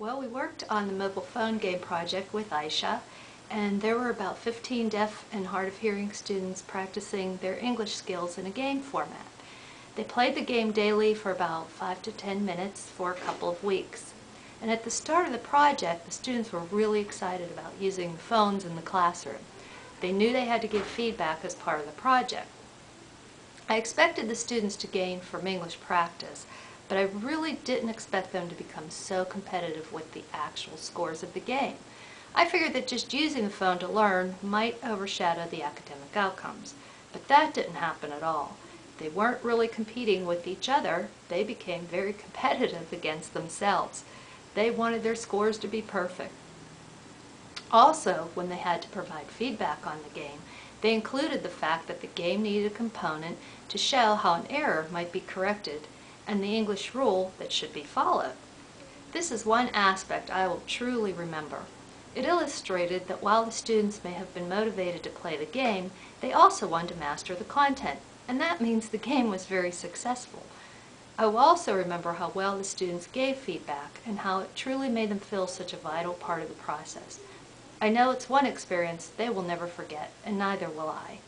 Well, we worked on the mobile phone game project with Aisha, and there were about 15 deaf and hard of hearing students practicing their English skills in a game format. They played the game daily for about 5 to 10 minutes for a couple of weeks. And at the start of the project, the students were really excited about using the phones in the classroom. They knew they had to give feedback as part of the project. I expected the students to gain from English practice, but I really didn't expect them to become so competitive with the actual scores of the game. I figured that just using the phone to learn might overshadow the academic outcomes, but that didn't happen at all. They weren't really competing with each other, they became very competitive against themselves. They wanted their scores to be perfect. Also, when they had to provide feedback on the game, they included the fact that the game needed a component to show how an error might be corrected and the English rule that should be followed. This is one aspect I will truly remember. It illustrated that while the students may have been motivated to play the game, they also wanted to master the content, and that means the game was very successful. I will also remember how well the students gave feedback and how it truly made them feel such a vital part of the process. I know it's one experience they will never forget, and neither will I.